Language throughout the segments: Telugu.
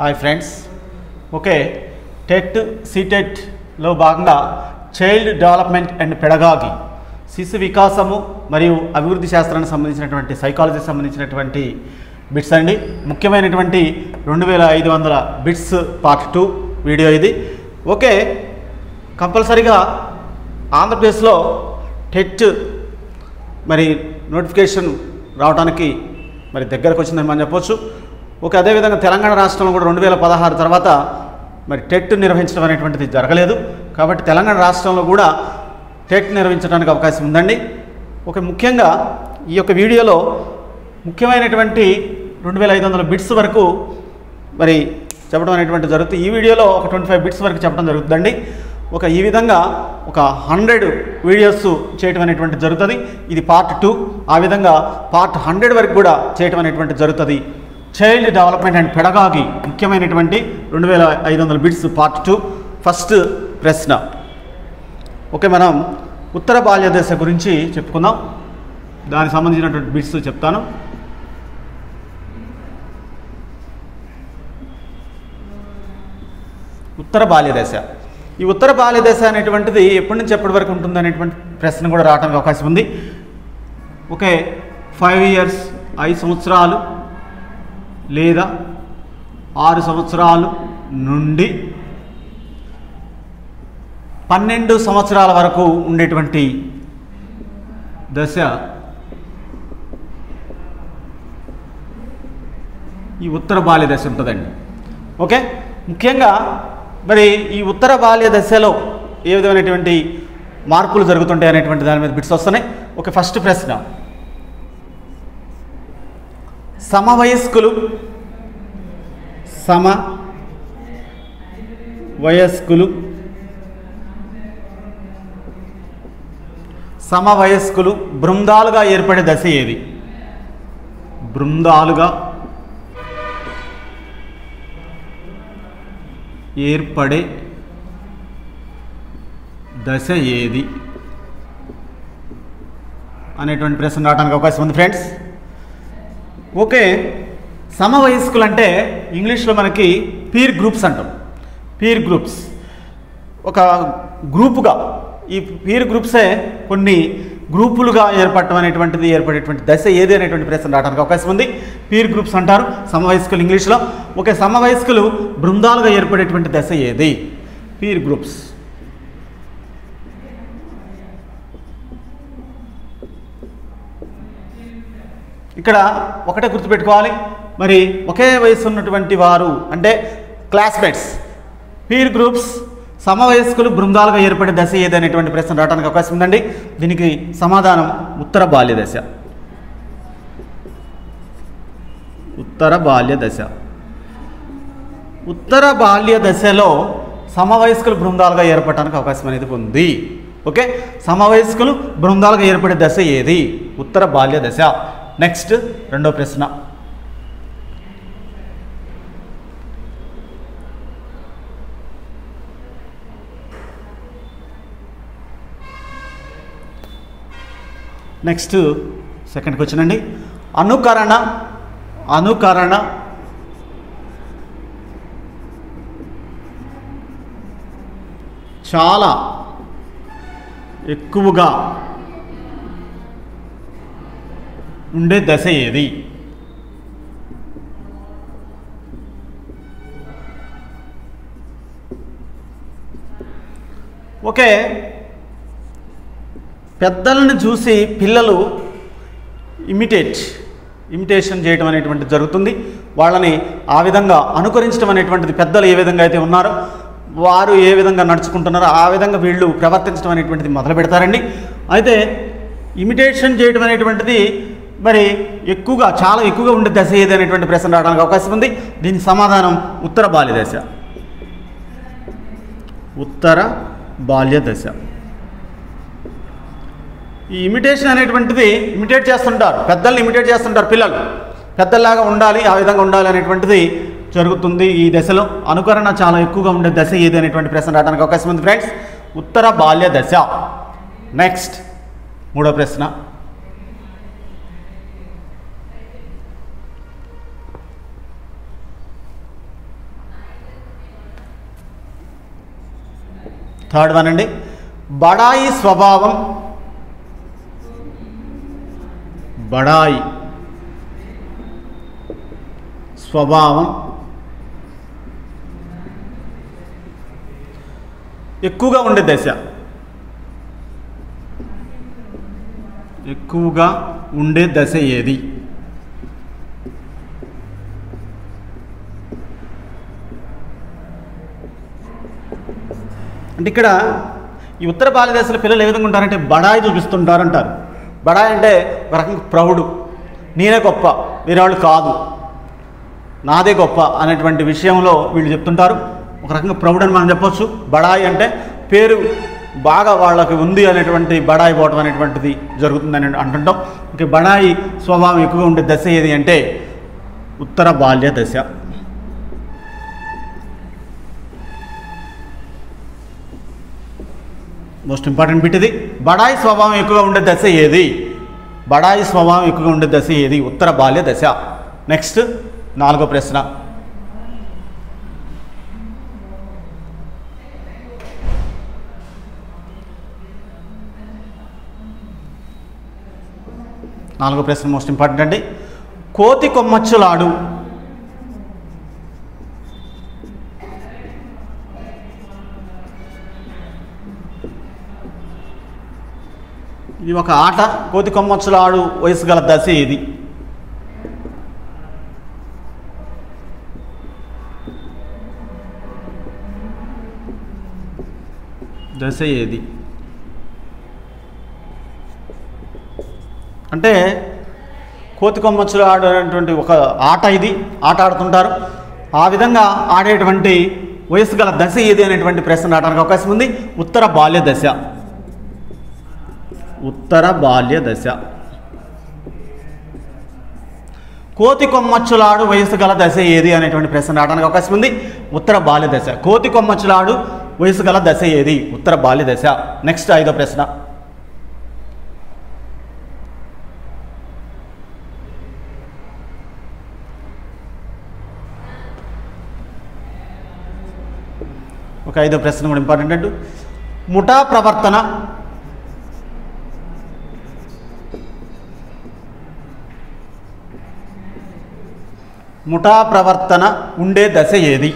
హాయ్ ఫ్రెండ్స్ ఓకే టెట్ సిటెట్లో భాగంగా చైల్డ్ డెవలప్మెంట్ అండ్ పెడగాగి శిశు వికాసము మరియు అభివృద్ధి శాస్త్రానికి సంబంధించినటువంటి సైకాలజీకి సంబంధించినటువంటి బిట్స్ అండి. ముఖ్యమైనటువంటి రెండు వేల ఐదు వందల బిట్స్ పార్ట్ టూ వీడియో ఇది. ఓకే కంపల్సరిగా ఆంధ్రప్రదేశ్లో టెట్ మరి నోటిఫికేషన్ రావడానికి మరి దగ్గరకు వచ్చిందని మనం చెప్పొచ్చు. ఒక అదేవిధంగా తెలంగాణ రాష్ట్రంలో కూడా రెండు వేల పదహారు తర్వాత మరి టెట్ నిర్వహించడం అనేటువంటిది జరగలేదు. కాబట్టి తెలంగాణ రాష్ట్రంలో కూడా టెట్ నిర్వహించడానికి అవకాశం ఉందండి. ఒక ముఖ్యంగా ఈ యొక్క వీడియోలో ముఖ్యమైనటువంటి రెండు వేల ఐదు వందల బిట్స్ వరకు మరి చెప్పడం అనేటువంటి జరుగుతుంది. ఈ వీడియోలో ఒక ట్వంటీ ఫైవ్ బిట్స్ వరకు చెప్పడం జరుగుతుందండి. ఒక ఈ విధంగా ఒక హండ్రెడ్ వీడియోస్ చేయటం అనేటువంటి జరుగుతుంది. ఇది పార్ట్ టూ. ఆ విధంగా పార్ట్ హండ్రెడ్ వరకు కూడా చేయటం అనేటువంటి జరుగుతుంది. చైల్డ్ డెవలప్మెంట్ అండ్ పెడగాగి ముఖ్యమైనటువంటి రెండు వేల ఐదు వందల బిట్స్ పార్ట్ టూ ఫస్ట్ ప్రశ్న. ఓకే మనం ఉత్తర బాల్య దశ గురించి చెప్పుకుందాం. దానికి సంబంధించినటువంటి బిట్స్ చెప్తాను. ఉత్తర బాల్య దశ. ఈ ఉత్తర బాల్య దశ అనేటువంటిది ఎప్పటి నుంచి ఎప్పటి వరకు ఉంటుంది అనేటువంటి ప్రశ్న కూడా రావడానికి అవకాశం ఉంది. ఓకే ఫైవ్ ఇయర్స్ ఐదు సంవత్సరాలు లేదా ఆరు సంవత్సరాలు నుండి పన్నెండు సంవత్సరాల వరకు ఉండేటువంటి దశ ఈ ఉత్తర బాల్య దశ ఉంటుందండి. ఓకే? ముఖ్యంగా మరి ఈ ఉత్తర బాల్య దశలో ఏ విధమైనటువంటి మార్పులు జరుగుతుంటాయి అనేటువంటి దాని మీద బిట్స్ వస్తున్నాయి. ఓకే ఫస్ట్ ప్రశ్న. సమవయస్కులు. సమ వయస్కులు. సమవయస్కులు బృందాలుగా ఏర్పడే దశ ఏది? బృందాలుగా ఏర్పడే దశ ఏది? అనేటువంటి ప్రశ్న రావడానికి అవకాశం ఉంది ఫ్రెండ్స్. ఓకే సమవయస్కులు అంటే ఇంగ్లీష్లో మనకి పీర్ గ్రూప్స్ అంటాం. Peer groups. ఒక గ్రూపుగా ఈ పీర్ గ్రూప్సే కొన్ని గ్రూపులుగా ఏర్పడటం అనేటువంటిది ఏర్పడేటువంటి దశ ఏది అనేటువంటి ప్రశ్న రావడానికి అవకాశం ఉంది. పీర్ గ్రూప్స్ అంటారు సమవయస్కులు ఇంగ్లీష్లో. ఓకే సమవయస్కులు బృందాలుగా ఏర్పడేటువంటి దశ ఏది? Peer groups. ఇక్కడ ఒకటే గుర్తుపెట్టుకోవాలి. మరి ఒకే వయసు ఉన్నటువంటి వారు అంటే క్లాస్మేట్స్ పీర్ గ్రూప్స్ సమవయస్కులు బృందాలుగా ఏర్పడే దశ ఏదనేటువంటి ప్రశ్న రావడానికి అవకాశం ఉందండి. దీనికి సమాధానం ఉత్తర బాల్య దశ. ఉత్తర బాల్య దశ. ఉత్తర బాల్య దశలో సమవయస్కులు బృందాలుగా ఏర్పడటానికి అవకాశం అనేది ఉంది. ఓకే? సమవయస్కులు బృందాలుగా ఏర్పడే దశ ఏది? ఉత్తర బాల్య దశ. నెక్స్ట్ రెండో ప్రశ్న. నెక్స్ట్ సెకండ్ క్వశ్చన్ అండి. అనుకరణ అనుకరణ. చాలా ఎక్కువగా ఉండే దశ ఏది? ఓకే. పెద్దలను చూసి పిల్లలు ఇమిటేట్ ఇమిటేషన్ చేయడం అనేటువంటిది జరుగుతుంది. వాళ్ళని ఆ విధంగా అనుకరించడం అనేటువంటిది పెద్దలు ఏ విధంగా అయితే ఉన్నారో వారు ఏ విధంగా నడుచుకుంటున్నారో ఆ విధంగా వీళ్ళు ప్రవర్తించడం అనేటువంటిది మొదలు పెడతారండి అయితే ఇమిటేషన్ చేయడం అనేటువంటిది మరి ఎక్కువగా చాలా ఎక్కువగా ఉండే దశ ఏది అనేటువంటి ప్రశ్న రావడానికి అవకాశం ఉంది. దీని సమాధానం ఉత్తర బాల్య దశ. ఉత్తర బాల్య దశ. ఈ ఇమిటేషన్ అనేటువంటిది ఇమిటేట్ చేస్తుంటారు. పెద్దల్ని ఇమిటేట్ చేస్తుంటారు పిల్లలు. పెద్దల్లాగా ఉండాలి ఆ విధంగా ఉండాలి అనేటువంటిది జరుగుతుంది ఈ దశలో. అనుకరణ చాలా ఎక్కువగా ఉండే దశ ఏది అనేటువంటి ప్రశ్న రావడానికి అవకాశం ఉంది ఫ్రెండ్స్ ఉత్తర బాల్య దశ. నెక్స్ట్ మూడో ప్రశ్న. థర్డ్ వన్ అండి. బడాయి స్వభావం. బడాయి స్వభావం. ఎక్కువగా ఉండే దశ. ఎక్కువగా ఉండే దశ ఏది? అంటే ఇక్కడ ఈ ఉత్తర భారతదేశంలో పిల్లలు ఏ విధంగా ఉంటారంటే బడాయి చూపిస్తుంటారు అంటారు బడాయి అంటే ఒక రకంగా ప్రౌడు. నేనే గొప్ప వేరే వాళ్ళు కాదు. నాదే గొప్ప అనేటువంటి విషయంలో వీళ్ళు చెప్తుంటారు. ఒక రకంగా ప్రౌడ్ అని మనం చెప్పొచ్చు. బడాయి అంటే పేరు బాగా వాళ్ళకి ఉంది అనేటువంటి బడాయి పోవడం అనేటువంటిది జరుగుతుందని అంటుంటాం. ఇంకా బడాయి స్వభావం ఎక్కువగా ఉండే దశ ఏది అంటే ఉత్తర బాల్య దశ. మోస్ట్ ఇంపార్టెంట్ బిట్ ఇది. బడాయి స్వభావం ఎక్కువగా ఉండే దశ ఏది? బడాయి స్వభావం ఎక్కువగా ఉండే దశ ఏది? ఉత్తర బాల్య దశ. నెక్స్ట్ నాలుగో ప్రశ్న. నాలుగో ప్రశ్న మోస్ట్ ఇంపార్టెంట్ అండి. కోతి కొమ్మచ్చులాడు ఇది ఒక ఆట కోతి కొమ్మచ్చులాడు వయసు గల దశ ఇది. దశ ఏది? అంటే కోతి కొమ్మచ్చులు ఆడేటువంటి ఒక ఆట ఇది ఆట ఆడుతుంటారు. ఆ విధంగా ఆడేటువంటి వయసు గల దశ ఏది అనేటువంటి ప్రశ్న రావడానికి అవకాశం ఉంది. ఉత్తర బాల్య దశ. ఉత్తర బాల్య దశ. కోతి కొమ్మచ్చులాడు వయసు గల దశ ఏది అనేటువంటి ప్రశ్న రావడానికి అవకాశం ఉంది. ఉత్తర బాల్య దశ. కోతి కొమ్మచ్చులాడు వయసు గల దశ ఏది? ఉత్తర బాల్య దశ. నెక్స్ట్ ఐదో ప్రశ్న. ఒక ఐదో ప్రశ్న కూడా ఇంపార్టెంట్ అంటు ముఠా ప్రవర్తన ముఠా ప్రవర్తన ఉండే దశ ఏది?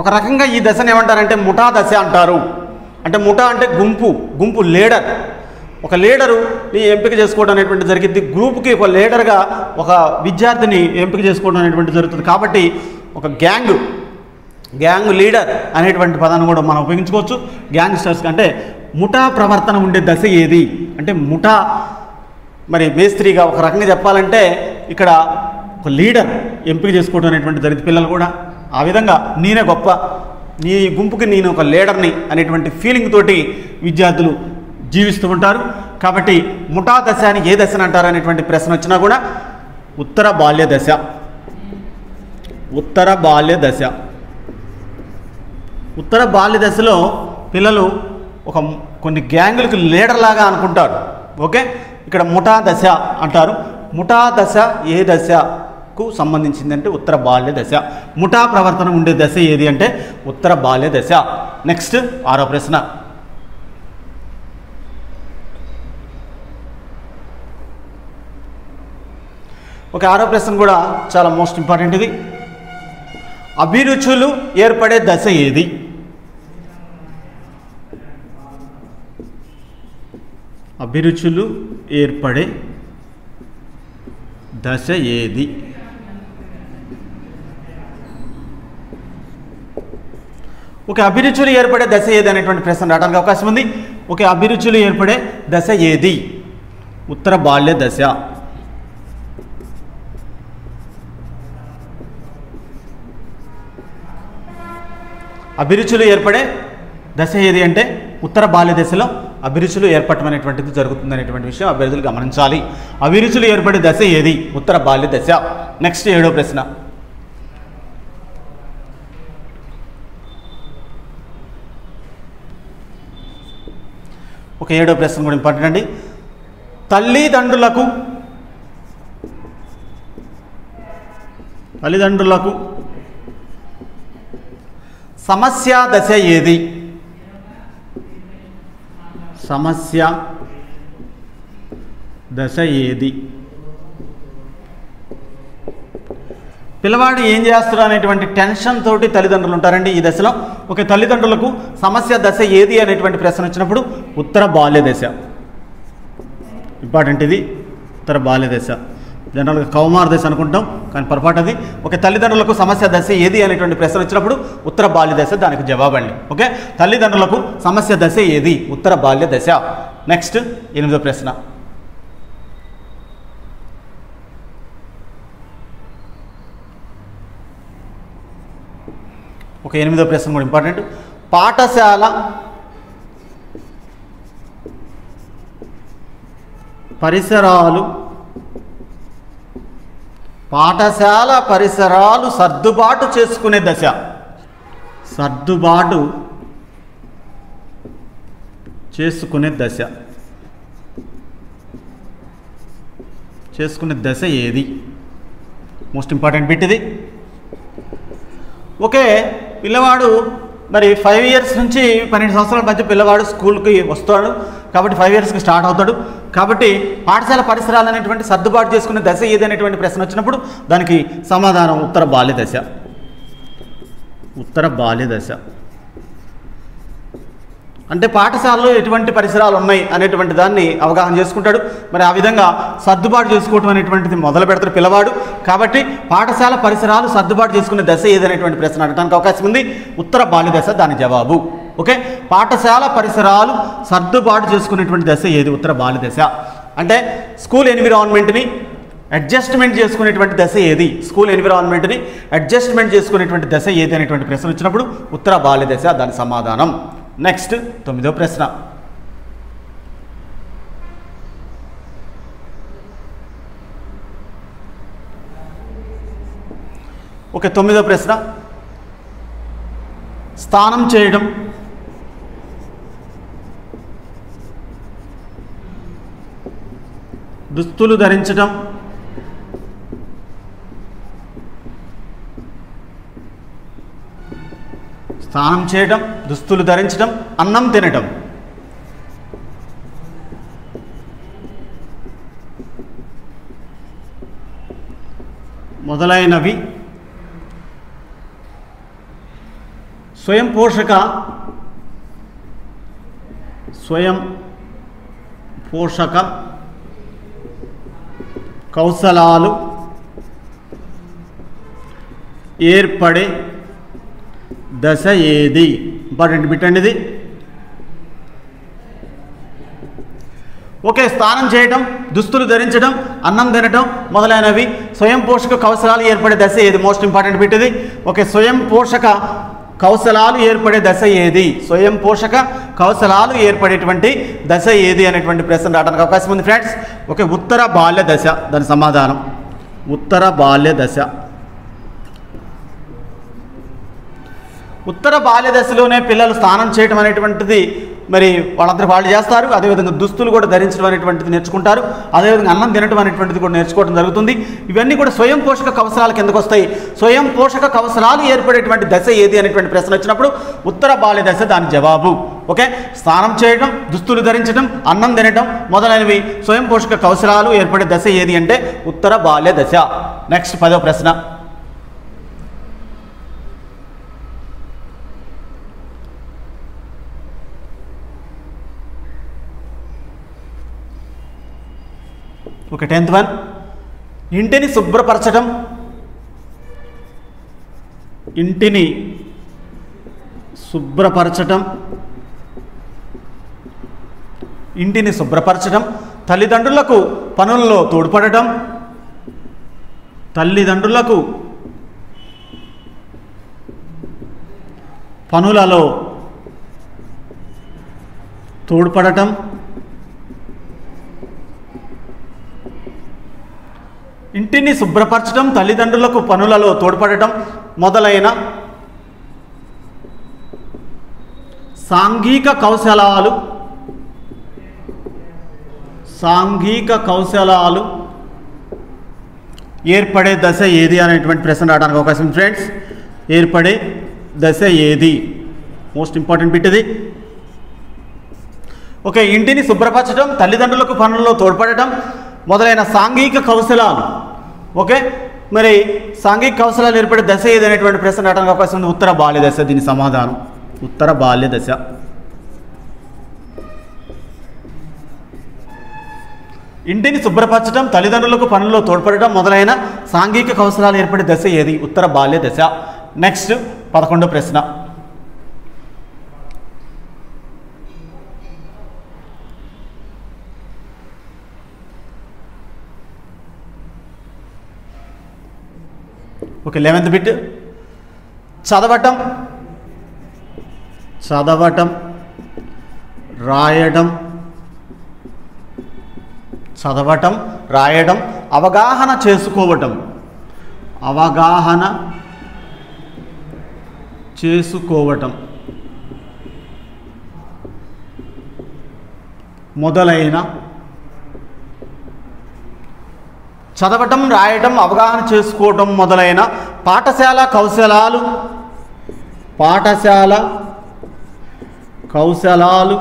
ఒక రకంగా ఈ దశను ఏమంటారంటే ముఠా దశ అంటారు. అంటే ముఠా అంటే గుంపు గుంపు లీడర్. ఒక లీడరు ని ఎంపిక చేసుకోవడం అనేటువంటి జరిగింది గ్రూప్కి ఒక లీడర్గా ఒక విద్యార్థిని ఎంపిక చేసుకోవడం అనేటువంటి జరుగుతుంది. కాబట్టి ఒక గ్యాంగ్ గ్యాంగ్ లీడర్ అనేటువంటి పదాన్ని కూడా మనం ఉపయోగించుకోవచ్చు. గ్యాంగ్స్టర్స్ అంటే ముఠా ప్రవర్తన ఉండే దశ ఏది? అంటే ముఠా మరి మేస్త్రిగా ఒక రకంగా చెప్పాలంటే ఇక్కడ ఒక లీడర్ ఎంపిక చేసుకోవడం అనేటువంటి జరిగింది పిల్లలు కూడా ఆ విధంగా నేనే గొప్ప నీ గుంపుకి నేను ఒక లీడర్ని అనేటువంటి ఫీలింగ్ తోటి విద్యార్థులు జీవిస్తూ ఉంటారు. కాబట్టి ముఠా దశ అని ఏ దశని అంటారు అనేటువంటి ప్రశ్న వచ్చినా కూడా ఉత్తర బాల్య దశ. ఉత్తర బాల్య దశ. ఉత్తర బాల్య దశలో పిల్లలు ఒక కొన్ని గ్యాంగులకు లీడర్లాగా అనుకుంటారు. ఓకే? ఇక్కడ ముఠా దశ అంటారు. ముఠా దశ ఏ దశకు సంబంధించిందంటే ఉత్తర బాల్య దశ. ముఠా ప్రవర్తన ఉండే దశ ఏది అంటే ఉత్తర బాల్య దశ. నెక్స్ట్ ఆరో ప్రశ్న. ఒక ఆరో ప్రశ్న కూడా చాలా మోస్ట్ ఇంపార్టెంట్ ఇది అభిరుచులు ఏర్పడే దశ ఏది? అభిరుచులు ఏర్పడే దశ ఏది? ఒక అభిరుచులు ఏర్పడే దశ ఏది అనేటువంటి ప్రశ్న రావడానికి అవకాశం ఉంది. ఒక అభిరుచులు ఏర్పడే దశ ఏది? ఉత్తర బాల్య దశ. అభిరుచులు ఏర్పడే దశ ఏది అంటే ఉత్తర బాల్య దశలో అభిరుచులు ఏర్పడటం అనేటువంటిది జరుగుతుంది అనేటువంటి విషయం అభ్యర్థులు గమనించాలి. అభిరుచులు ఏర్పడే దశ ఏది? ఉత్తర బాల్య దశ. నెక్స్ట్ ఏడో ప్రశ్న. ఒక ఏడో ప్రశ్న కూడా ఇంపార్టెంట్ అండి. తల్లిదండ్రులకు తల్లిదండ్రులకు సమస్య దశ ఏది? సమస్య దశ ఏది? పిల్లవాడు ఏం చేస్తాడు అనేటువంటి టెన్షన్ తోటి తల్లిదండ్రులు ఉంటారండి ఈ దశలో. ఒక తల్లిదండ్రులకు సమస్య దశ ఏది అనేటువంటి ప్రశ్న వచ్చినప్పుడు ఉత్తర బాల్య దశ ఇంపార్టెంట్ ఇది ఉత్తర బాల్య దశ జనరల్గా కౌమార దశ అనుకుంటాం కానీ పొరపాటు అది. ఒక తల్లిదండ్రులకు సమస్య దశ ఏది అనేటువంటి ప్రశ్న వచ్చినప్పుడు ఉత్తర బాల్య దశ దానికి జవాబండి. ఓకే తల్లిదండ్రులకు సమస్య దశ ఏది? ఉత్తర బాల్య దశ. నెక్స్ట్ ఎనిమిదో ప్రశ్న. ఒక ఎనిమిదో ప్రశ్న కూడా ఇంపార్టెంట్. పాఠశాల పరిసరాలు పాఠశాల పరిసరాలు సర్దుబాటు చేసుకునే దశ. సర్దుబాటు చేసుకునే దశ. చేసుకునే దశ ఏది? మోస్ట్ ఇంపార్టెంట్ బిట్ ఇది. ఓకే పిల్లవాడు మరి ఫైవ్ ఇయర్స్ నుంచి పన్నెండు సంవత్సరాల మధ్య పిల్లవాడు స్కూల్కి వస్తాడు. కాబట్టి ఫైవ్ ఇయర్స్కి స్టార్ట్ అవుతాడు. కాబట్టి పాఠశాల పరిసరాలు అనేటువంటి సర్దుబాటు చేసుకునే దశ ఏదనేటువంటి ప్రశ్న వచ్చినప్పుడు దానికి సమాధానం ఉత్తర బాల్య దశ. ఉత్తర బాల్య దశ. అంటే పాఠశాలలో ఎటువంటి పరిసరాలు ఉన్నాయి అనేటువంటి దాన్ని అవగాహన చేసుకుంటాడు. మరి ఆ విధంగా సర్దుబాటు చేసుకోవటం అనేటువంటిది మొదలు పెడతాడు పిల్లవాడు. కాబట్టి పాఠశాల పరిసరాలు సర్దుబాటు చేసుకునే దశ ఏదనేటువంటి ప్రశ్న అడగడానికి అవకాశం ఉంది. ఉత్తర బాల్య దశ దాని జవాబు. ఓకే? పాఠశాల పరిసరాలు సర్దుబాటు చేసుకునేటువంటి దశ ఏది? ఉత్తర బాల్య దశ అంటే స్కూల్ ఎన్విరాన్మెంట్ని అడ్జస్ట్మెంట్ చేసుకునేటువంటి దశ ఏది? స్కూల్ ఎన్విరాన్మెంట్ని అడ్జస్ట్మెంట్ చేసుకునేటువంటి దశ ఏది అనేటువంటి ప్రశ్న వచ్చినప్పుడు ఉత్తర బాల్య దశ దాని సమాధానం. నెక్స్ట్ తొమ్మిదో ప్రశ్న. ఓకే తొమ్మిదో ప్రశ్న. స్నానం చేయడం దుస్తులు ధరించడం స్నానం చేయడం దుస్తులు ధరించడం అన్నం తినటం. మొదలైనవి. స్వయం పోషక స్వయం పోషక కౌశలాలు ఏర్పడే దశ ఏది? ఇంపార్టెంట్ బిట్ అండి ఇది. ఓకే స్నానం చేయటం దుస్తులు ధరించడం అన్నం తినటం మొదలైనవి. స్వయం పోషక కౌశలాలు ఏర్పడే దశ ఏది? మోస్ట్ ఇంపార్టెంట్ బిట్ ఇది. ఓకే స్వయం పోషక కౌశలాలు ఏర్పడే దశ ఏది? స్వయం పోషక కౌశలాలు ఏర్పడేటువంటి దశ ఏది అనేటువంటి ప్రశ్న రావడానికి అవకాశం ఉంది ఫ్రెండ్స్ ఓకే ఉత్తర బాల్య దశ. దాని సమాధానం. ఉత్తర బాల్య దశ. ఉత్తర బాల్య దశలోనే పిల్లలు స్నానం చేయడం అనేటువంటిది మరి వాళ్ళందరూ వాళ్ళు చేస్తారు. అదేవిధంగా దుస్తులు కూడా ధరించడం అనేటువంటిది నేర్చుకుంటారు. అదేవిధంగా అన్నం తినడం అనేటువంటిది కూడా నేర్చుకోవడం జరుగుతుంది. ఇవన్నీ కూడా స్వయం పోషక కవసరాల కిందకు వస్తాయి. స్వయం పోషక కవసరాలు ఏర్పడేటువంటి దశ ఏది అనేటువంటి ప్రశ్న వచ్చినప్పుడు ఉత్తర బాల్య దశ దాని జవాబు. ఓకే? స్నానం చేయడం దుస్తులు ధరించడం అన్నం తినడం మొదలైనవి స్వయం పోషక కవసరాలు ఏర్పడే దశ ఏది అంటే ఉత్తర బాల్య దశ. నెక్స్ట్ పదో ప్రశ్న. Okay tenth one. ఇంటిని శుభ్రపరచడం ఇంటిని శుభ్రపరచటం. ఇంటిని శుభ్రపరచడం తల్లిదండ్రులకు పనుల్లో తోడ్పడటం. తల్లిదండ్రులకు పనులలో తోడ్పడటం. ఇంటిని శుభ్రపరచడం తల్లిదండ్రులకు పనులలో తోడ్పడటం మొదలైన సాంఘిక కౌశలాలు సాంఘిక కౌశలాలు ఏర్పడే దశ ఏది అనేటువంటి ప్రశ్న రావడానికి అవకాశం ఫ్రెండ్స్ ఏర్పడే దశ ఏది? మోస్ట్ ఇంపార్టెంట్ బిట్ ఇది. ఓకే ఇంటిని శుభ్రపరచడం తల్లిదండ్రులకు పనుల్లో తోడ్పడటం మొదలైన సాంఘిక కౌశలాలు ఓకే? మరి సాంఘిక కౌశలాలు ఏర్పడే దశ ఏది అనేటువంటి ప్రశ్న రావడానికి అవకాశం ఉంది. ఉత్తర బాల్య దశ దీని సమాధానం. ఉత్తర బాల్య దశ. ఇంటిని శుభ్రపరచడం తల్లిదండ్రులకు పనుల్లో తోడ్పడటం మొదలైన సాంఘిక కౌశలాలు ఏర్పడే దశ ఏది? ఉత్తర బాల్య దశ. నెక్స్ట్ పదకొండో ప్రశ్న. Okay eleventh bit. చదవటం. చదవటం. రాయడం. చదవటం రాయడం. అవగాహన చేసుకోవటం. అవగాహన చేసుకోవటం. మొదలైన చదవటం రాయటం అవగాహన చేసుకోవటం మొదలైన పాఠశాల కౌశలాలు. పాఠశాల కౌశలాలు.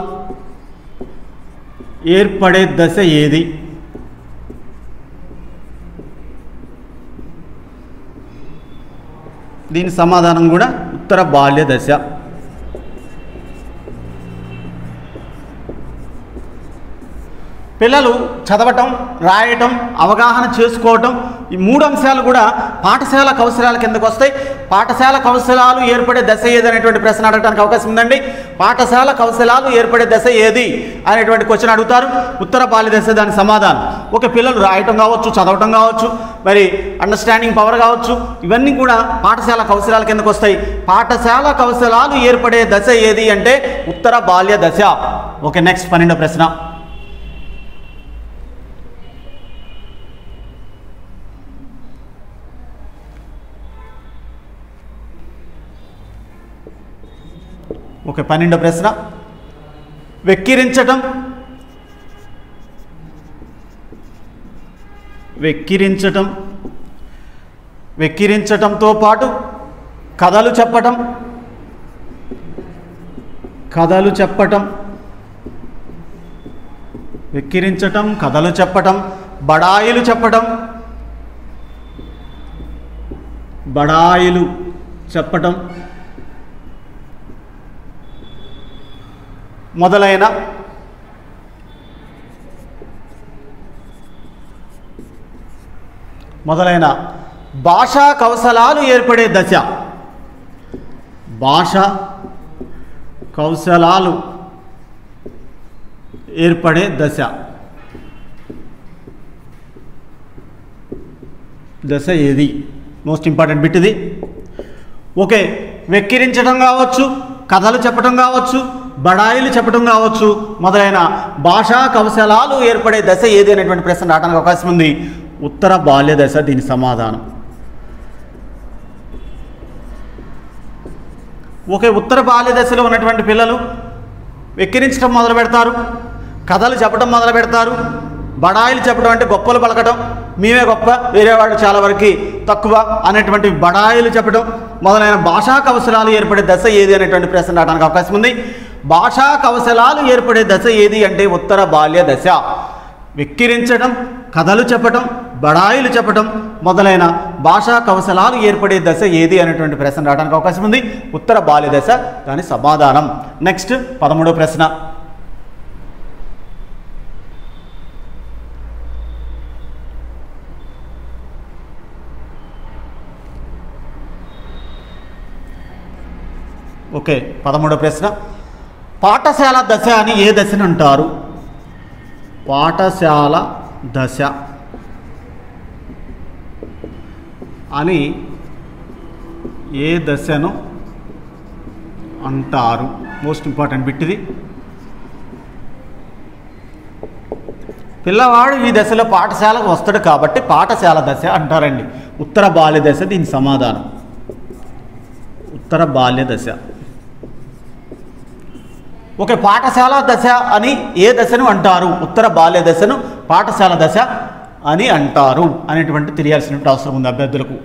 ఏర్పడే దశ ఏది? దీని సమాధానం కూడా ఉత్తర బాల్య దశ పిల్లలు చదవటం రాయటం అవగాహన చేసుకోవటం ఈ మూడు అంశాలు కూడా పాఠశాల కౌశలాల కిందకు వస్తాయి. పాఠశాల కౌశలాలు ఏర్పడే దశ ఏది అనేటువంటి ప్రశ్న అడగడానికి అవకాశం ఉందండి. పాఠశాల కౌశలాలు ఏర్పడే దశ ఏది అనేటువంటి క్వశ్చన్ అడుగుతారు. ఉత్తర బాల్య దశ దాని సమాధానం. ఒక పిల్లలు రాయటం కావచ్చు చదవటం కావచ్చు మరి అండర్స్టాండింగ్ పవర్ కావచ్చు ఇవన్నీ కూడా పాఠశాల కౌశలాల కిందకు వస్తాయి. పాఠశాల కౌశలాలు ఏర్పడే దశ ఏది అంటే ఉత్తర బాల్య దశ. ఓకే నెక్స్ట్ పన్నెండో ప్రశ్న. ఓకే పన్నెండో ప్రశ్న. వెక్కిరించటం. వెక్కిరించటం. వెక్కిరించటంతో పాటు కథలు చెప్పటం. కథలు చెప్పటం. వెక్కిరించటం కథలు చెప్పటం బడాయిలు చెప్పటం. బడాయిలు చెప్పటం. మొదలైన మొదలైన భాషా కౌశలాలు ఏర్పడే దశ. భాష కౌశలాలు ఏర్పడే దశ. దశ ఏది? మోస్ట్ ఇంపార్టెంట్ బిట్ ఇది ఓకే వెక్కిరించడం కావచ్చు కథలు చెప్పడం కావచ్చు బడాయిలు చెప్పడం కావచ్చు. మొదలైన భాషా కౌశలాలు ఏర్పడే దశ ఏది అనేటువంటి ప్రశ్న రావడానికి అవకాశం ఉంది. ఉత్తర బాల్య దశ దీని సమాధానం. ఒకే ఉత్తర బాల్య దశలో ఉన్నటువంటి పిల్లలు వెక్కిరించడం మొదలు పెడతారు. కథలు చెప్పడం మొదలు పెడతారు. బడాయిలు చెప్పడం అంటే గొప్పలు పలకటం. మేమే గొప్ప వేరే వాళ్ళు చాలా వరకు తక్కువ అనేటువంటి బడాయిలు చెప్పడం మొదలైన భాషా కౌశలాలు ఏర్పడే దశ ఏది అనేటువంటి ప్రశ్న రావడానికి అవకాశం ఉంది. భాషా కౌశలాలు ఏర్పడే దశ ఏది అంటే ఉత్తర బాల్య దశ. వెక్కిరించడం కథలు చెప్పటం బడాయిలు చెప్పటం మొదలైన భాషా కౌశలాలు ఏర్పడే దశ ఏది అనేటువంటి ప్రశ్న రావడానికి అవకాశం ఉంది. ఉత్తర బాల్య దశ దాని సమాధానం. నెక్స్ట్ పదమూడో ప్రశ్న. ఓకే పదమూడో ప్రశ్న. పాఠశాల దశ అని ఏ దశను అంటారు? పాఠశాల దశ అని ఏ దశను అంటారు? మోస్ట్ ఇంపార్టెంట్ బిట్ ఇది పిల్లవాడు ఈ దశలో పాఠశాలకు వస్తాడు కాబట్టి పాఠశాల దశ అంటారండి. ఉత్తర బాల్య దశ దీని సమాధానం. ఉత్తర బాల్య దశ. ఒక పాఠశాల దశ అని ఏ దశను అంటారు? ఉత్తర బాల్య దశను పాఠశాల దశ అని అంటారు అనేటువంటి తెలియాల్సినటువంటి అవసరం ఉంది అభ్యర్థులకు.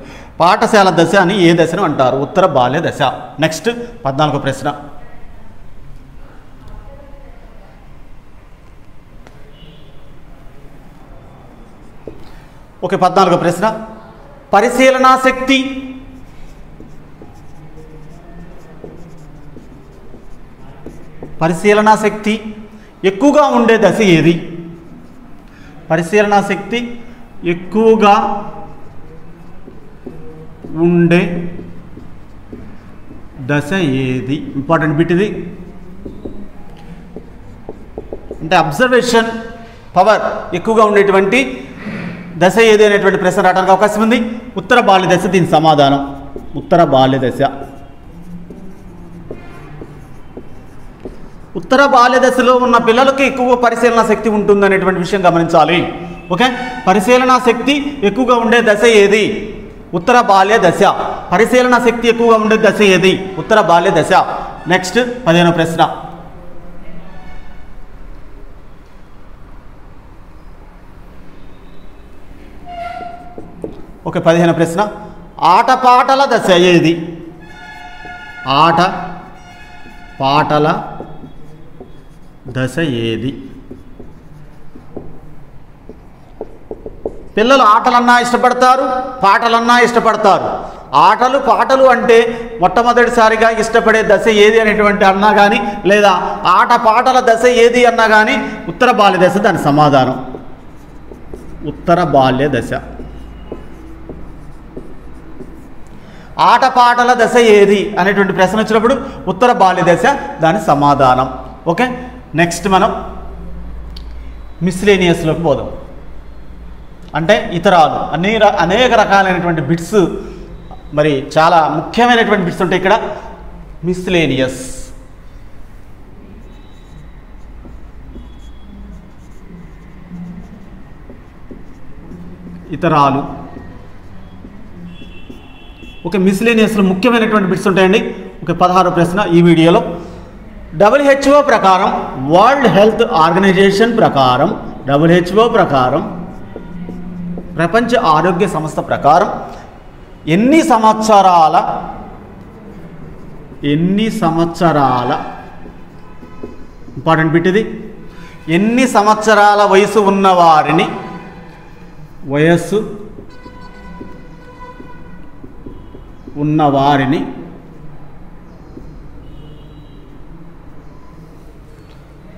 పాఠశాల దశ అని ఏ దశను అంటారు? ఉత్తర బాల్య దశ. నెక్స్ట్ పద్నాలుగో ప్రశ్న. ఓకే పద్నాలుగో ప్రశ్న. పరిశీలనా శక్తి పరిశీలనా శక్తి ఎక్కువగా ఉండే దశ ఏది? పరిశీలనా శక్తి ఎక్కువగా ఉండే దశ ఏది? ఇంపార్టెంట్ బిట్ ఇది. అంటే అబ్జర్వేషన్ పవర్ ఎక్కువగా ఉండేటువంటి దశ ఏది అనేటువంటి ప్రశ్న రావడానికి అవకాశం ఉంది. ఉత్తర బాల్య దశ దీని సమాధానం. ఉత్తర బాల్య దశ. ఉత్తర బాల్య దశలో ఉన్న పిల్లలకి ఎక్కువ పరిశీలన శక్తి ఉంటుంది అనేటువంటి విషయం గమనించాలి. ఓకే? పరిశీలన శక్తి ఎక్కువగా ఉండే దశ ఏది? ఉత్తర బాల్య దశ పరిశీలన శక్తి ఎక్కువగా ఉండే దశ ఏది? ఉత్తర బాల్య దశ నెక్స్ట్ పదిహేను ప్రశ్న. ఓకే పదిహేను ప్రశ్న. ఆటపాటల దశ ఏది? ఆట పాటల దశ ఏది? పిల్లలు ఆటలన్నా ఇష్టపడతారు పాటలన్నా ఇష్టపడతారు. ఆటలు పాటలు అంటే మొట్టమొదటిసారిగా ఇష్టపడే దశ ఏది అనేటువంటి అన్నా కానీ లేదా ఆట పాటల దశ ఏది అన్నా కానీ ఉత్తర బాల్య దశ దాని సమాధానం. ఉత్తర బాల్య దశ. ఆటపాటల దశ ఏది అనేటువంటి ప్రశ్న వచ్చినప్పుడు ఉత్తర బాల్య దశ దాని సమాధానం. ఓకే? నెక్స్ట్ మనం మిస్లేనియస్లోకి పోదాం. అంటే ఇతరాలు అన్ని అనేక రకాలైనటువంటి బిట్స్ మరి చాలా ముఖ్యమైనటువంటి బిట్స్ ఉంటాయి ఇక్కడ. మిస్లేనియస్ ఇతరాలు. ఓకే మిస్లేనియస్లో ముఖ్యమైనటువంటి బిట్స్ ఉంటాయండి. ఒక పదహారు ప్రశ్న ఈ వీడియోలో. డబ్ల్యూహెచ్ఓ ప్రకారం వరల్డ్ హెల్త్ ఆర్గనైజేషన్ ప్రకారం డబ్ల్యూహెచ్ఓ ప్రకారం ప్రపంచ ఆరోగ్య సంస్థ ప్రకారం ఎన్ని సంవత్సరాల ఎన్ని సంవత్సరాల ఇంపార్టెంట్ బిట్ ఇది ఎన్ని సంవత్సరాల వయసు ఉన్నవారిని వయస్సు ఉన్నవారిని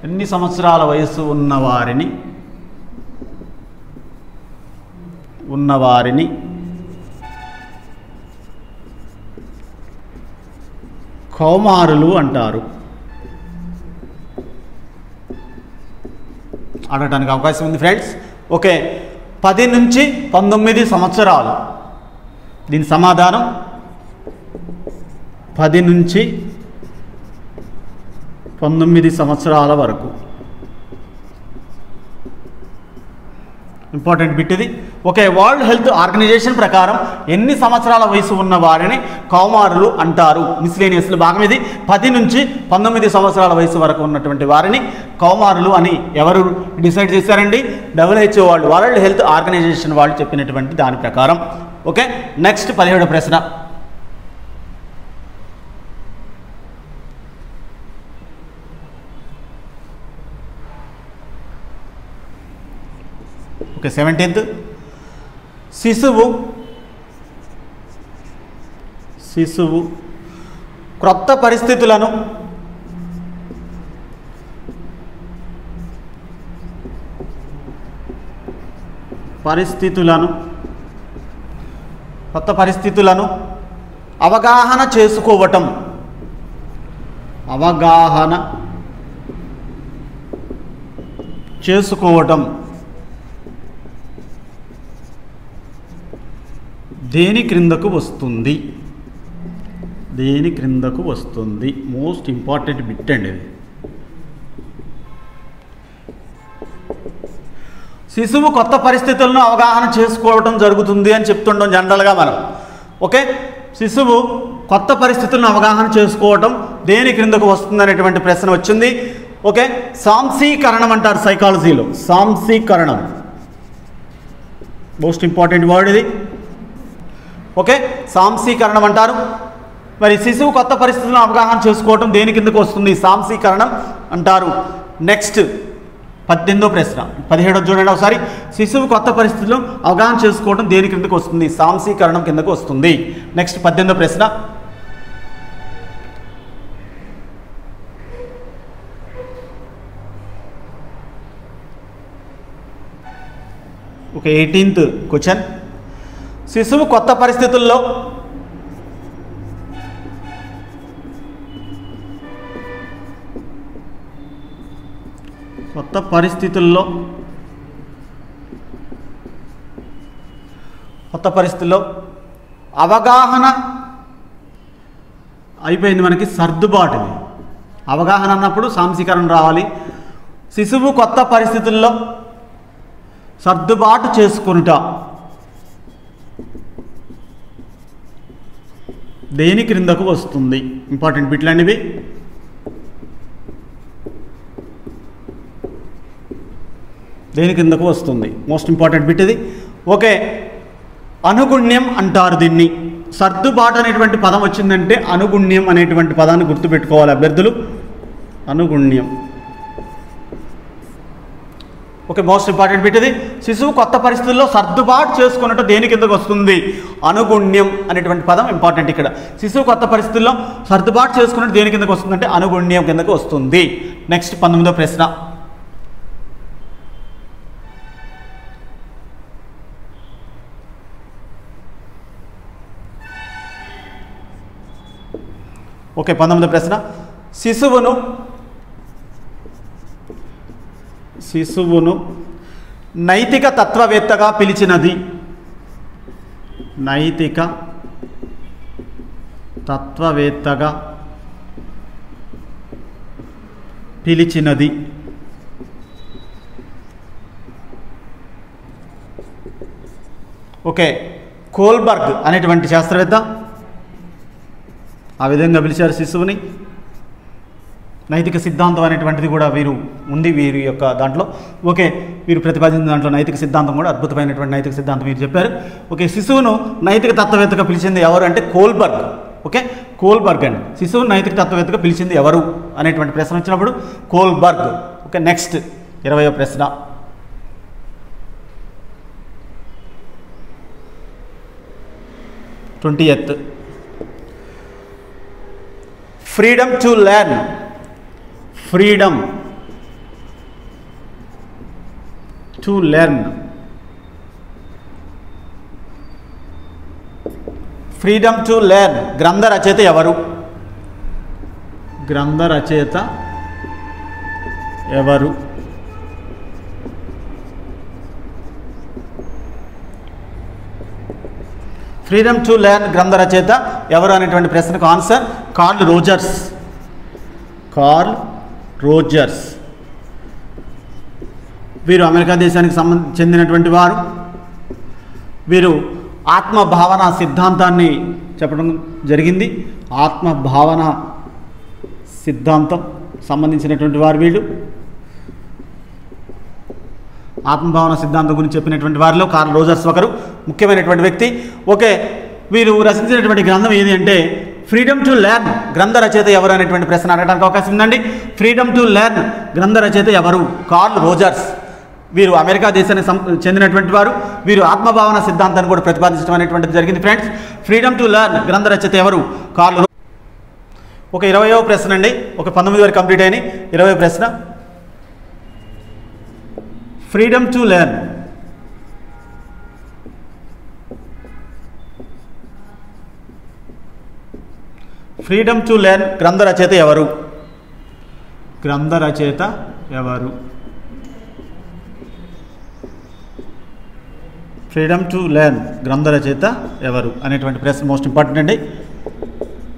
ఎన్ని సంవత్సరాల వయస్సు ఉన్నవారిని? ఉన్నవారిని? కౌమారులు అంటారు. అడగడానికి అవకాశం ఉంది ఫ్రెండ్స్ ఓకే పది నుంచి పంతొమ్మిది సంవత్సరాలు. దీని సమాధానం? పది నుంచి పంతొమ్మిది సంవత్సరాల వరకు. ఇంపార్టెంట్ బిట్ ఇది. ఓకే వరల్డ్ హెల్త్ ఆర్గనైజేషన్ ప్రకారం ఎన్ని సంవత్సరాల వయసు ఉన్న వారిని కౌమారులు అంటారు? మిస్లేనియస్ల భాగం ఇది. పది నుంచి పంతొమ్మిది సంవత్సరాల వయసు వరకు ఉన్నటువంటి వారిని కౌమారులు అని ఎవరు డిసైడ్ చేశారండి? డబ్ల్యూహెచ్ఓ వాళ్ళు వరల్డ్ హెల్త్ ఆర్గనైజేషన్ వాళ్ళు చెప్పినటువంటి దాని ప్రకారం. ఓకే నెక్స్ట్ పదిహేడు ప్రశ్న. ఓకే సెవెంటీన్త్ శిశువు. శిశువు. క్రొత్త పరిస్థితులను. పరిస్థితులను. కొత్త పరిస్థితులను. అవగాహన చేసుకోవటం. అవగాహన చేసుకోవటం. దేని క్రిందకు వస్తుంది? దేని క్రిందకు వస్తుంది? మోస్ట్ ఇంపార్టెంట్ బిట్ అండి ఇది. శిశువు కొత్త పరిస్థితులను అవగాహన చేసుకోవటం జరుగుతుంది అని చెప్తుంటాం జనరల్గా మనం. ఓకే శిశువు కొత్త పరిస్థితులను అవగాహన చేసుకోవటం దేని క్రిందకు వస్తుంది అనేటువంటి ప్రశ్న వచ్చింది. ఓకే సాంసీకరణం అంటారు సైకాలజీలో సాంసీకరణం మోస్ట్ ఇంపార్టెంట్ వర్డ్ ఇది. ఓకే? సాంసీకరణం అంటారు. మరి శిశువు కొత్త పరిస్థితులను అవగాహన చేసుకోవటం దేని కిందకు వస్తుంది? సాంసీకరణం అంటారు. నెక్స్ట్ పద్దెనిమిదో ప్రశ్న. పదిహేడో చూడండి ఒకసారి. శిశువు కొత్త పరిస్థితులు అవగాహన చేసుకోవడం దేని కిందకు వస్తుంది? సాంసీకరణం కిందకు వస్తుంది. నెక్స్ట్ పద్దెనిమిదో ప్రశ్న. ఒక ఎయిటీన్త్ క్వశ్చన్ శిశువు కొత్త పరిస్థితుల్లో కొత్త పరిస్థితుల్లో కొత్త పరిస్థితుల్లో అవగాహన అయిపోయింది మనకి సర్దుబాటు అవగాహన అన్నప్పుడు సాంసీకరణ రావాలి. శిశువు కొత్త పరిస్థితుల్లో సర్దుబాటు చేసుకునుట దేని క్రిందకు వస్తుంది? ఇంపార్టెంట్ బిట్లు అనేవి దేని క్రిందకు వస్తుంది? మోస్ట్ ఇంపార్టెంట్ బిట్ ఇది. ఓకే. అనుగుణ్యం అంటారు దీన్ని. సర్దుబాటు అనేటువంటి పదం వచ్చిందంటే అనుగుణ్యం అనేటువంటి పదాన్ని గుర్తుపెట్టుకోవాలి అభ్యర్థులు. అనుగుణ్యం. ఓకే మోస్ట్ ఇంపార్టెంట్ బిట్ ఇది శిశువు కొత్త పరిస్థితుల్లో సర్దుబాటు చేసుకున్నట్టు దేని కిందకు వస్తుంది? అనుగుణ్యం అనేటువంటి పదం ఇంపార్టెంట్ ఇక్కడ. శిశువు కొత్త పరిస్థితుల్లో సర్దుబాటు చేసుకున్నట్టు దేని కిందకు వస్తుందంటే అనుగుణ్యం కిందకు వస్తుంది? నెక్స్ట్ పంతొమ్మిదో ప్రశ్న. ఓకే పంతొమ్మిదో ప్రశ్న. శిశువును శిశువును నైతిక తత్వవేత్తగా పిలిచినది. నైతిక తత్వవేత్తగా పిలిచినది. ఓకే కోల్బర్గ్ అనేటువంటి శాస్త్రవేత్త ఆ విధంగా పిలిచారు శిశువుని. నైతిక సిద్ధాంతం అనేటువంటిది కూడా వీరు ఉంది వీరి యొక్క దాంట్లో. ఓకే వీరు ప్రతిపాదించిన దాంట్లో నైతిక సిద్ధాంతం కూడా అద్భుతమైనటువంటి నైతిక సిద్ధాంతం మీరు చెప్పారు. ఓకే శిశువును నైతిక తత్వవేత్తగా పిలిచింది ఎవరు అంటే కోల్బర్గ్. ఓకే కోల్బర్గ్ అండి. శిశువును నైతిక తత్వవేత్తగా పిలిచింది ఎవరు అనేటువంటి ప్రశ్న వచ్చినప్పుడు కోల్బర్గ్. ఓకే నెక్స్ట్ ఇరవయో ప్రశ్న. Twentieth Freedom to Learn Freedom to Learn Freedom to Learn గ్రంథ రచయిత ఎవరు గ్రంథ రచయిత ఎవరు ఫ్రీడమ్ టు లెర్న్ గ్రంథ రచయిత ఎవరు అనేటువంటి ప్రశ్నకు answer Carl Rogers Carl Rogers. వీరు అమెరికా దేశానికి సంబంధ చెందినటువంటి వారు. వీరు ఆత్మభావన సిద్ధాంతాన్ని చెప్పడం జరిగింది. ఆత్మభావన సిద్ధాంతం సంబంధించినటువంటి వారు వీళ్ళు. ఆత్మభావన సిద్ధాంతం గురించి చెప్పినటువంటి వారిలో కార్ల్ రోజర్స్ ఒకరు. ముఖ్యమైనటువంటి వ్యక్తి. ఓకే వీరు రచించినటువంటి గ్రంథం ఏది అంటే ఫ్రీడమ్ టు లెర్న్ గ్రంథ రచయిత ఎవరు అనేటువంటి ప్రశ్న అడగడానికి అవకాశం ఉందండి. ఫ్రీడమ్ టు లెర్న్ గ్రంథ రచయిత ఎవరు? కార్ల్ రోజర్స్ వీరు అమెరికా దేశానికి సం- చెందినటువంటి వారు. వీరు ఆత్మభావన సిద్ధాంతాన్ని కూడా ప్రతిపాదించడం అనేటువంటిది జరిగింది ఫ్రెండ్స్ ఫ్రీడమ్ టు లెర్న్ గ్రంథ రచయిత ఎవరు? కార్ల్ ఒక ఇరవయో ప్రశ్న అండి. ఒక పంతొమ్మిది వరకు కంప్లీట్ అయినాయి ఇరవై ప్రశ్న. Freedom to Learn Freedom to Learn గ్రంథ రచయిత ఎవరు? గ్రంథ రచయిత ఎవరు? ఫ్రీడమ్ టు లెర్న్ గ్రంథ రచయిత ఎవరు అనేటువంటి ప్రశ్న మోస్ట్ ఇంపార్టెంట్ అండి.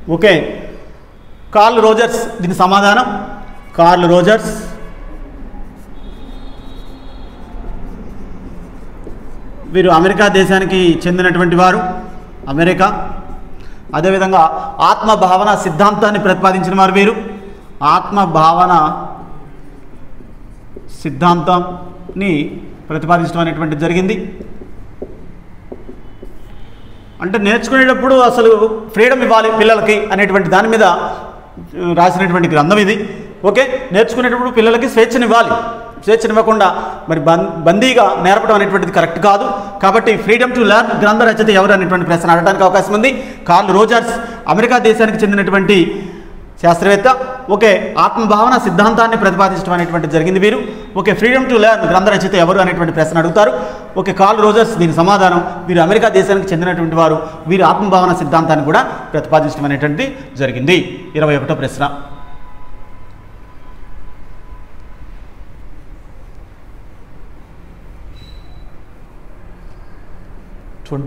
ఓకే. కార్ల్ రోజర్స్ దీని సమాధానం? కార్ల్ రోజర్స్ వీరు అమెరికా దేశానికి చెందినటువంటి వారు. అమెరికా. అదేవిధంగా ఆత్మభావన సిద్ధాంతాన్ని ప్రతిపాదించిన వారు వీరు. ఆత్మభావన సిద్ధాంతాన్ని ప్రతిపాదించడం అనేటువంటి జరిగింది. అంటే నేర్చుకునేటప్పుడు అసలు ఫ్రీడమ్ ఇవ్వాలి పిల్లలకి అనేటువంటి దాని మీద రాసినటువంటి గ్రంథం ఇది. ఓకే? నేర్చుకునేటప్పుడు పిల్లలకి స్వేచ్ఛనివ్వాలి. స్వేచ్ఛనివ్వకుండా మరి బం బందీగా నేర్పడం అనేటువంటిది కరెక్ట్ కాదు. కాబట్టి ఫ్రీడమ్ టు లర్న్ గ్రంథ రచయిత ఎవరు అనేటువంటి ప్రశ్న అడగడానికి అవకాశం ఉంది. కార్ల్ రోజర్స్ అమెరికా దేశానికి చెందినటువంటి శాస్త్రవేత్త. ఓకే ఆత్మభావన సిద్ధాంతాన్ని ప్రతిపాదించడం అనేటువంటి జరిగింది వీరు. ఓకే ఫ్రీడమ్ టు లెర్న్ గ్రంథ రచయిత ఎవరు అనేటువంటి ప్రశ్న అడుగుతారు. ఓకే కార్ల్ రోజర్స్ దీని సమాధానం. వీరు అమెరికా దేశానికి చెందినటువంటి వారు. వీరు ఆత్మభావన సిద్ధాంతాన్ని కూడా ప్రతిపాదించడం అనేటువంటి జరిగింది. ఇరవై ఒకటో ప్రశ్న.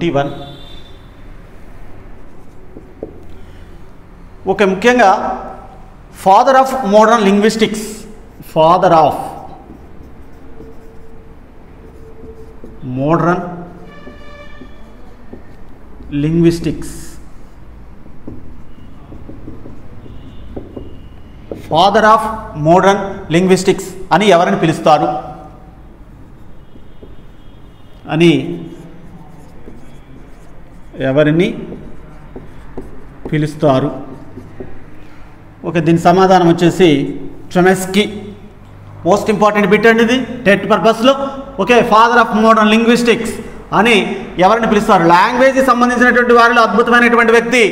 వన్. ఓకే ముఖ్యంగా father of modern linguistics father of modern linguistics father of modern linguistics అని ఎవరిని పిలుస్తారు? అని ఎవరిని పిలుస్తారు? ఓకే దీని సమాధానం వచ్చేసి చొమెస్కి మోస్ట్ ఇంపార్టెంట్ బిట్ అండి ఇది. టెట్ పర్పస్లో okay father of modern linguistics అని ఎవరిని పిలుస్తారు? లాంగ్వేజ్కి సంబంధించినటువంటి వారిలో అద్భుతమైనటువంటి వ్యక్తి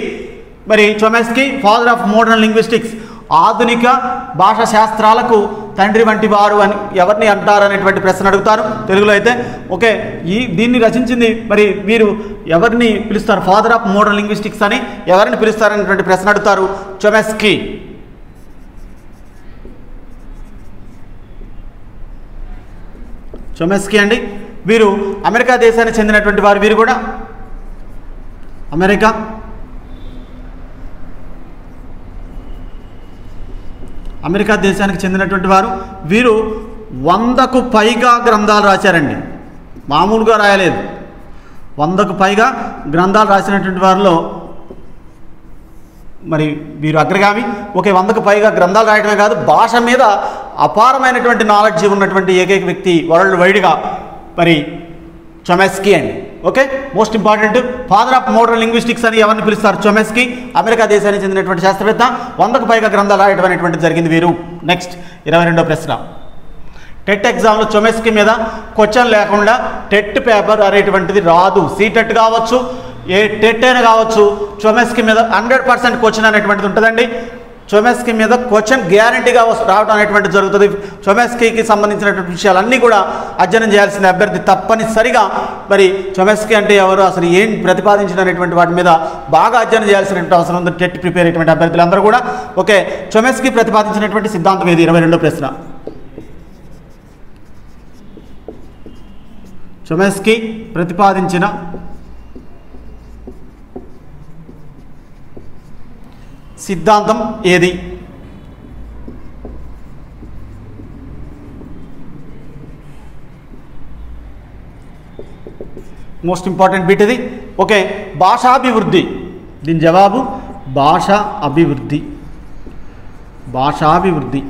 మరి Chomsky father of modern linguistics ఆధునిక భాషా శాస్త్రాలకు తండ్రి వంటి వారు అని ఎవరిని అంటారు అనేటువంటి ప్రశ్న అడుగుతారు తెలుగులో అయితే ఓకే ఈ దీన్ని రచించింది మరి మీరు ఎవరిని పిలుస్తారు? ఫాదర్ ఆఫ్ మోడర్న్ లింగ్విస్టిక్స్ అని ఎవరిని పిలుస్తారు అనేటువంటి ప్రశ్న అడుగుతారు? చొమెస్కి చొమెస్కి అండి. వీరు అమెరికా దేశానికి చెందినటువంటి వారు వీరు కూడా? అమెరికా. అమెరికా దేశానికి చెందినటువంటి వారు వీరు వందకు పైగా గ్రంథాలు రాశారండి. మామూలుగా రాయలేదు. వందకు పైగా గ్రంథాలు రాసినటువంటి వారిలో మరి వీరు అగ్రగామి ఒకే వందకు పైగా గ్రంథాలు రాయడమే కాదు భాష మీద అపారమైనటువంటి నాలెడ్జ్ ఉన్నటువంటి ఏకైక వ్యక్తి వరల్డ్ వైడ్గా మరి చొమెస్కీ అండి. Okay? Most important father of modern linguistics అని ఎవరిని పిలుస్తారు? చొమెస్కి అమెరికా దేశానికి చెందినటువంటి శాస్త్రవేత్త వందకు పైగా గ్రంథాలు రాయడం అనేటువంటిది జరిగింది వీరు. నెక్స్ట్ ఇరవై రెండో ప్రశ్న. టెట్ ఎగ్జామ్లో చొమెస్కి మీద క్వశ్చన్ లేకుండా టెట్ పేపర్ అనేటువంటిది రాదు. సీటెట్ కావచ్చు ఏ టెట్ అయినా కావచ్చు చొమెస్కి మీద హండ్రెడ్ పర్సెంట్ క్వశ్చన్ అనేటువంటిది ఉంటుందండి. చొమెస్కీ మీద క్వశ్చన్ గ్యారంటీగా వస్తు రావడం అనేటువంటిది జరుగుతుంది. చొమెస్కీకి సంబంధించినటువంటి విషయాలన్నీ కూడా అధ్యయనం చేయాల్సిన అభ్యర్థి తప్పనిసరిగా మరి చొమెస్కీ అంటే ఎవరు అసలు ఏం ప్రతిపాదించిన అనేటువంటి వాటి మీద బాగా అధ్యయనం చేయాల్సినటువంటి అవసరం ఉంది. టెట్ ప్రిపేర్ అయ్యేటువంటి అభ్యర్థులందరూ కూడా. ఓకే చొమెస్కీ ప్రతిపాదించినటువంటి సిద్ధాంతం ఏది? ఇరవై రెండో ప్రశ్న. చొమెస్కీ ప్రతిపాదించిన సిద్ధాంతం ఏది? మోస్ట్ ఇంపార్టెంట్ బిట్ ఇది ఓకే భాషాభివృద్ధి. దీని జవాబు భాష అభివృద్ధి భాషాభివృద్ధి.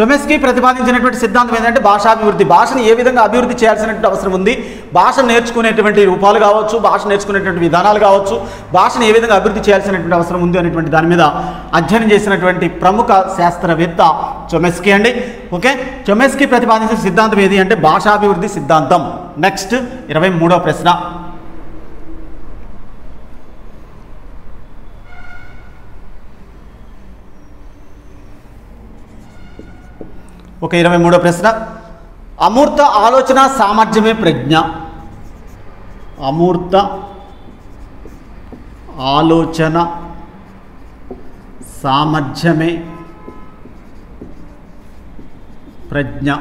చొమెస్కి ప్రతిపాదించినటువంటి సిద్ధాంతం ఏంటంటే భాషాభివృద్ధి. భాషను ఏ విధంగా అభివృద్ధి చేయాల్సినటువంటి అవసరం ఉంది? భాష నేర్చుకునేటువంటి రూపాలు కావచ్చు భాష నేర్చుకునేటువంటి విధానాలు కావచ్చు భాషను ఏ విధంగా అభివృద్ధి చేయాల్సినటువంటి అవసరం ఉంది అనేటువంటి దాని మీద అధ్యయనం చేసినటువంటి ప్రముఖ శాస్త్రవేత్త చొమెస్కి అండి. ఓకే? చొమెస్కి ప్రతిపాదించిన సిద్ధాంతం ఏది అంటే భాషాభివృద్ధి సిద్ధాంతం. నెక్స్ట్ ఇరవై మూడో ప్రశ్న. ఒక ఇరవై మూడో ప్రశ్న. అమూర్త ఆలోచన సామర్థ్యమే ప్రజ్ఞ. అమూర్త ఆలోచన సామర్థ్యమే ప్రజ్ఞ.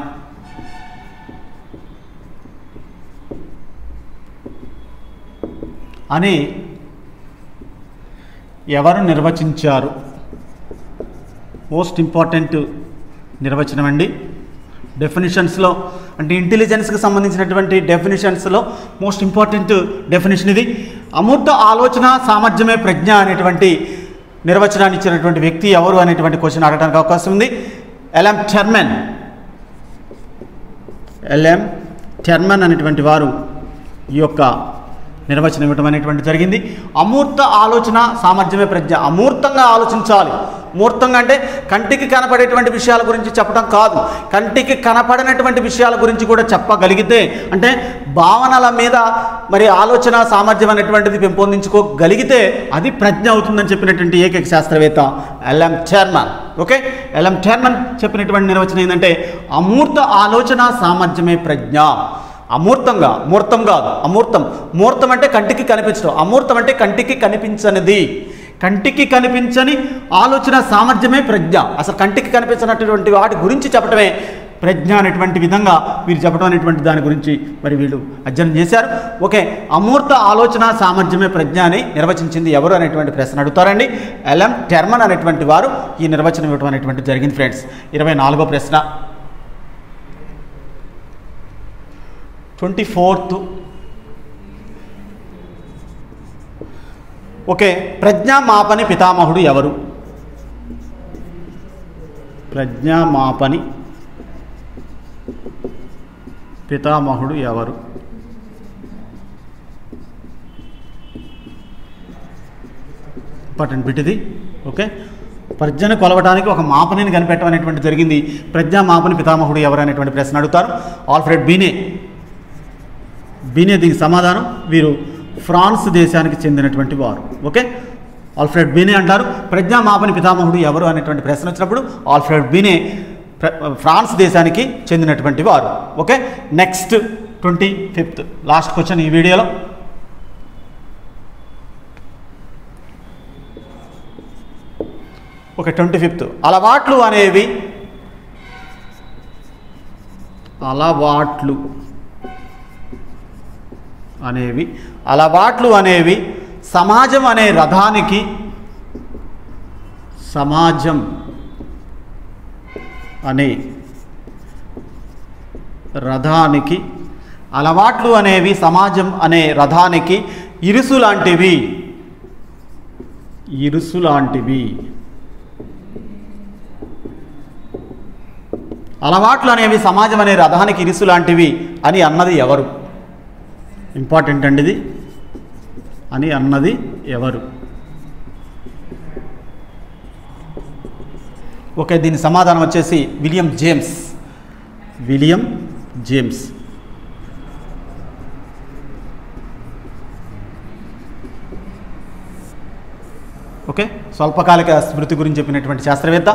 అని ఎవరు నిర్వచించారు? మోస్ట్ ఇంపార్టెంట్ నిర్వచనం అండి డెఫినిషన్స్లో అంటే ఇంటెలిజెన్స్కి సంబంధించినటువంటి డెఫినిషన్స్లో మోస్ట్ ఇంపార్టెంట్ డెఫినేషన్ ఇది. అమూర్త ఆలోచన సామర్థ్యమే ప్రజ్ఞ అనేటువంటి నిర్వచనాన్ని ఇచ్చినటువంటి వ్యక్తి ఎవరు అనేటువంటి క్వశ్చన్ అడగడానికి అవకాశం ఉంది. ఎల్ఎం టెర్మెన్ ఎల్ఎం టెర్మన్ అనేటువంటి వారు ఈ యొక్క నిర్వచనం ఇవ్వటం అనేటువంటి జరిగింది. అమూర్త ఆలోచన సామర్థ్యమే ప్రజ్ఞ. అమూర్తంగా ఆలోచించాలి. మూర్తంగా అంటే కంటికి కనపడేటువంటి విషయాల గురించి చెప్పడం కాదు. కంటికి కనపడనటువంటి విషయాల గురించి కూడా చెప్పగలిగితే అంటే భావనల మీద మరి ఆలోచన సామర్థ్యం అనేటువంటిది పెంపొందించుకోగలిగితే అది ప్రజ్ఞ అవుతుందని చెప్పినటువంటి ఏకైక శాస్త్రవేత్త LM chairman. Okay? LM chairman చెప్పినటువంటి నిర్వచనం ఏంటంటే అమూర్త ఆలోచన సామర్థ్యమే ప్రజ్ఞ. అమూర్తంగా మూర్తం కాదు అమూర్తం. మూర్తం అంటే కంటికి కనిపించడం. అమూర్తం అంటే కంటికి కనిపించనిది. కంటికి కనిపించని ఆలోచన సామర్థ్యమే ప్రజ్ఞ. అసలు కంటికి కనిపించినటువంటి వాటి గురించి చెప్పడమే ప్రజ్ఞ అనేటువంటి విధంగా వీరు చెప్పడం అనేటువంటి దాని గురించి మరి వీళ్ళు అధ్యయనం చేశారు. ఓకే అమూర్త ఆలోచన సామర్థ్యమే ప్రజ్ఞ అని నిర్వచించింది ఎవరు అనేటువంటి ప్రశ్న అడుగుతారండి. ఎలం టెర్మన్ అనేటువంటి వారు ఈ నిర్వచనం ఇవ్వడం అనేటువంటి జరిగింది ఫ్రెండ్స్. ఇరవై నాలుగో ప్రశ్న. ట్వంటీ ఫోర్త్ ఓకే ప్రజ్ఞామాపని పితామహుడు ఎవరు? ప్రజ్ఞామాపని పితామహుడు ఎవరు? ఇంపార్టెంట్ బిట్ ఓకే ప్రజ్ఞను కొలవడానికి ఒక మాపనిని కనిపెట్టడం అనేటువంటి జరిగింది. ప్రజ్ఞా మాపని పితామహుడు ఎవరు అనేటువంటి ప్రశ్న అడుగుతారు. ఆల్ఫ్రెడ్ బీనే. బీనే దీనికి సమాధానం. వీరు ఫ్రాన్స్ దేశానికి చెందినటువంటి వారు. ఓకే? ఆల్ఫ్రెడ్ బీనే అంటారు. ప్రజ్ఞామాపని పితామహుడు ఎవరు అనేటువంటి ప్రశ్న వచ్చినప్పుడు ఆల్ఫ్రెడ్ బినే ఫ్రాన్స్ దేశానికి చెందినటువంటి వారు. Okay? Next twenty fifth. Last question ఈ వీడియోలో. Okay twenty fifth. అలవాట్లు అనేవి అలవాట్లు. అనేవి అలవాట్లు అనేవి సమాజం అనే రథానికి సమాజం అనే రథానికి అలవాట్లు అనేవి సమాజం అనే రథానికి ఇరుసు లాంటివి. ఇరుసు లాంటివి. అలవాట్లు అనేవి సమాజం అనే రథానికి ఇరుసు లాంటివి అని అన్నది ఎవరు? ఇంపార్టెంట్ అండి ఇది అని అన్నది ఎవరు? ఓకే దీని సమాధానం వచ్చేసి William James. William James. Okay స్వల్పకాలిక స్మృతి గురించి చెప్పినటువంటి శాస్త్రవేత్త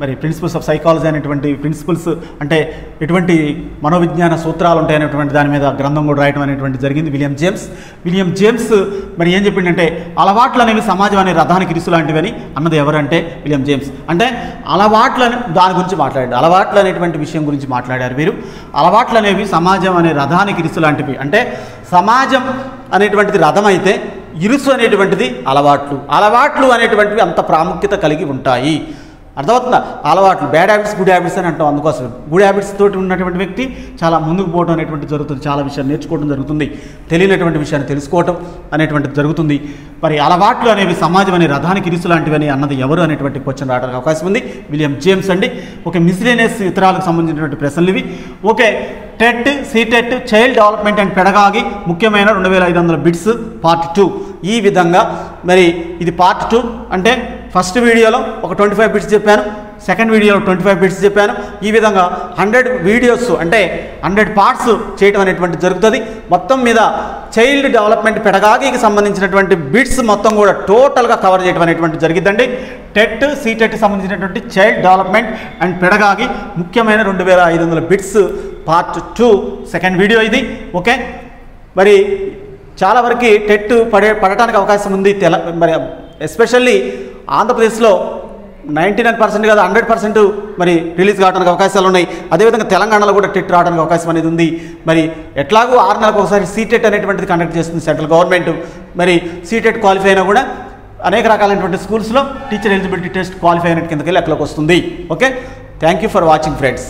మరి ప్రిన్సిపల్స్ ఆఫ్ సైకాలజీ అనేటువంటి ప్రిన్సిపల్స్ అంటే ఎటువంటి మనోవిజ్ఞాన సూత్రాలు ఉంటాయనేటువంటి దాని మీద గ్రంథం కూడా రాయడం అనేటువంటి జరిగింది విలియం జేమ్స్. విలియం జేమ్స్ మరి ఏం చెప్పిండంటే అలవాట్లు అనేవి సమాజం అనే రథానికి ఇరుసు లాంటివని అన్నది ఎవరంటే విలియం జేమ్స్. అంటే అలవాట్లు దాని గురించి మాట్లాడారు. అలవాట్లు అనేటువంటి విషయం గురించి మాట్లాడారు వీరు. అలవాట్లు అనేవి సమాజం అనే రథానికి ఇరుసు లాంటివి అంటే సమాజం అనేటువంటిది రథం అయితే ఇరుసు అనేటువంటిది అలవాట్లు. అలవాట్లు అనేటువంటివి అంత ప్రాముఖ్యత కలిగి ఉంటాయి. అర్థమవుతుందా? అలవాట్లు బ్యాడ్ హ్యాబిట్స్ గుడ్ హ్యాబిట్స్ అని అంటాం అందుకోసం. గుడ్ హ్యాబిట్స్ తోటి ఉన్నటువంటి వ్యక్తి చాలా ముందుకు పోవడం అనేటువంటి జరుగుతుంది. చాలా విషయాలు నేర్చుకోవడం జరుగుతుంది. తెలియనటువంటి విషయాన్ని తెలుసుకోవటం అనేటువంటిది జరుగుతుంది. మరి అలవాట్లు అనేవి సమాజం అనే రథానికి ఇరుసు లాంటివని అన్నది ఎవరు అనేటువంటి క్వశ్చన్ రావడానికి అవకాశం ఉంది. విలియం జేమ్స్ అండి. ఓకే మిస్లేనియస్ ఇతరాలకు సంబంధించినటువంటి ప్రశ్నలు ఇవి. Okay TET CTET child development and pedagogy ముఖ్యమైన రెండు వేల ఐదు వందల బిట్స్ పార్ట్ టూ ఈ విధంగా మరి ఇది పార్ట్ టూ అంటే ఫస్ట్ వీడియోలో ఒక ట్వంటీ ఫైవ్ బిట్స్ చెప్పాను. సెకండ్ వీడియోలో ట్వంటీ ఫైవ్ బిట్స్ చెప్పాను. ఈ విధంగా హండ్రెడ్ వీడియోస్ అంటే హండ్రెడ్ పార్ట్స్ చేయటం అనేటువంటి జరుగుతుంది. మొత్తం మీద చైల్డ్ డెవలప్మెంట్ పెడగాగికి సంబంధించినటువంటి బిట్స్ మొత్తం కూడా టోటల్గా కవర్ చేయడం అనేటువంటి జరిగిద్దండి. టెట్ సీటెట్ సంబంధించినటువంటి చైల్డ్ డెవలప్మెంట్ అండ్ పెడగాగి ముఖ్యమైన రెండు వేల ఐదు వందల bits part two second video ఇది. ఓకే? మరి చాలా వరకు టెట్ పడే పడటానికి అవకాశం ఉంది తెల మరి ఎస్పెషల్లీ ఆంధ్రప్రదేశ్లో నైంటీ నైన్ పర్సెంట్ కాదు హండ్రెడ్ పర్సెంట్ మరి రిలీజ్ కావడానికి అవకాశాలు ఉన్నాయి. అదేవిధంగా తెలంగాణలో కూడా టెట్ రావడానికి అవకాశం అనేది ఉంది. మరి ఎట్లాగో ఆరు నెలలకు ఒకసారి సీటెట్ అనేటువంటిది కండక్ట్ చేస్తుంది సెంట్రల్ గవర్నమెంట్. మరి సీటెట్ క్వాలిఫై అయినా కూడా అనేక రకాలైనటువంటి స్కూల్స్లో టీచర్ ఎలిజిబిలిటీ టెస్ట్ క్వాలిఫై అయినట్టు కిందకి లెక్కలోకి వస్తుంది. Okay? Thank you for watching friends